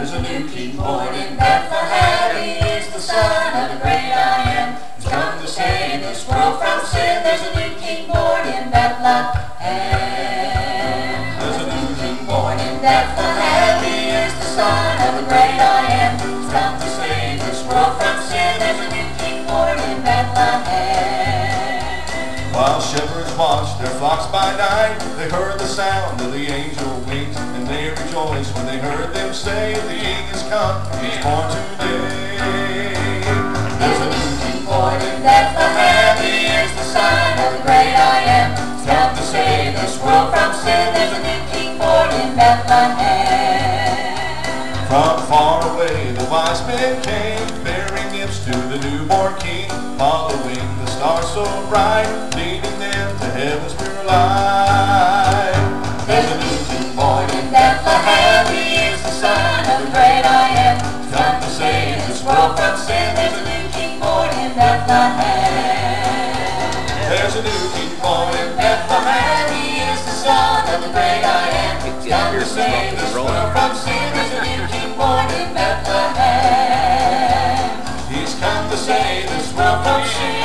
There's a new king born in Bethlehem. He is the son of the great I am. He's come to save this world from sin. There's a new king born in Bethlehem. There's a new king born in Bethlehem. He is the son of the great I am. He's come to save this world from sin. There's a new king born in Bethlehem. While shepherds watched their flocks by night, they heard the sound of the angel wings, rejoiced when they heard them say, The King is come, he's born today. There's a new king born in Bethlehem. He is the son of the great I am. He's come to save this world from sin. There's a new king born in Bethlehem. From far away the wise men came, bearing gifts to the newborn King, following the star so bright, leading them to heaven's pure light. There's a new king born in Bethlehem. He is the son of the great I am. got will save this world from sin. There's a new king born in Bethlehem. He's come to save this world from sin.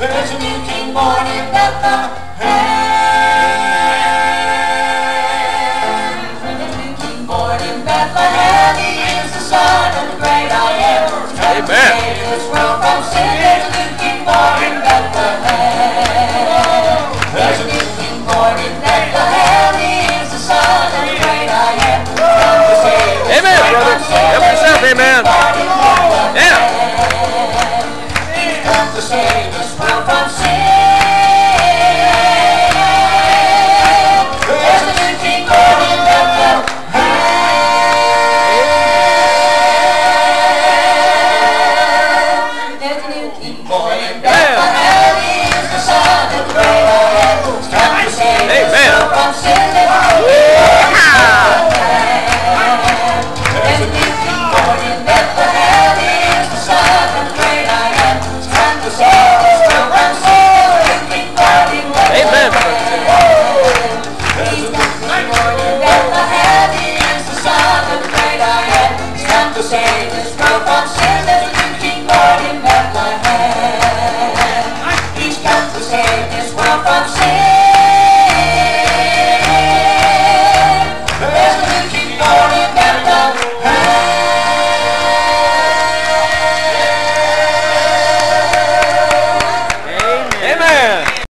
There's a new king born in Bethlehem. sailors go from sailors drinking more in Bethlehem. come to save this world from sailors.